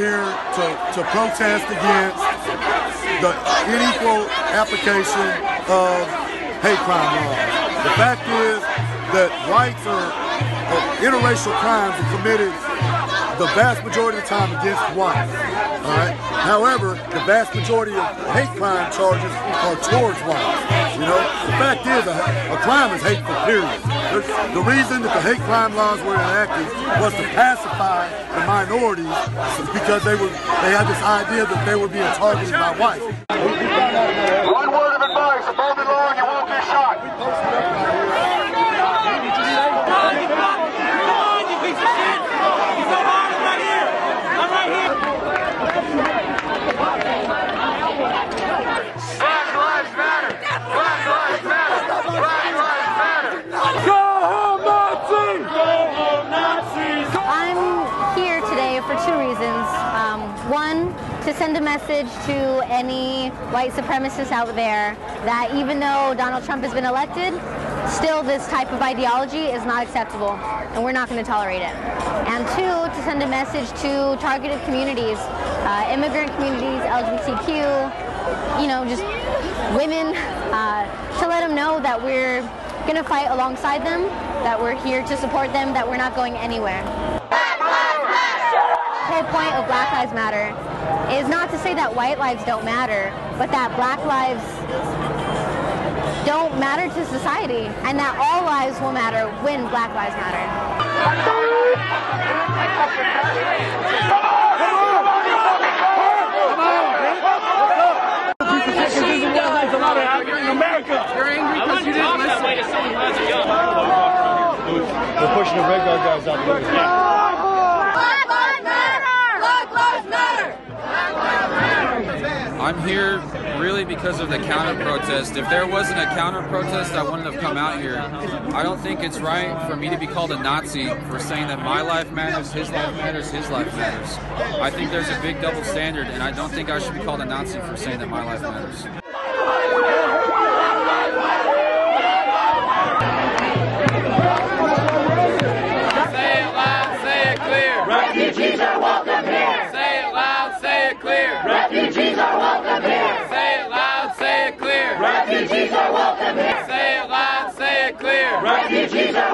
to, to protest against the unequal application of hate crime laws. The fact is that whites are interracial crimes are committed the vast majority of the time against whites. All right. However, the vast majority of hate crime charges are towards whites. You know, the fact is, a, a crime is hateful. Period. The, the reason that the hate crime laws were enacted was to pacify the minorities because they were they had this idea that they were being targeted by whites. One word of advice, for two reasons. Um, one, to send a message to any white supremacists out there that even though Donald Trump has been elected, still this type of ideology is not acceptable and we're not going to tolerate it. And two, to send a message to targeted communities, uh, immigrant communities, LGBTQ, you know, just women, uh, to let them know that we're going to fight alongside them, that we're here to support them, that we're not going anywhere. The whole point of Black Lives Matter is not to say that white lives don't matter, but that black lives don't matter to society and that all lives will matter when Black Lives Matter. We're pushing the red guard guys out way. Black Lives Matter! Black Lives Matter! I'm here really because of the counter protest. If there wasn't a counter protest, I wouldn't have come out here. I don't think it's right for me to be called a Nazi for saying that my life matters, his life matters, his life matters. I think there's a big double standard, and I don't think I should be called a Nazi for saying that my life matters. Say it loud, say it clear. Refugees are welcome here! Say it loud, say it clear. Refugees are welcome here! Say it loud, say it clear. Refugees are welcome here! Say it loud, say it clear. Refugees are